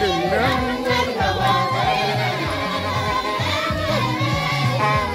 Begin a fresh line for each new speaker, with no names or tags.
đừng răng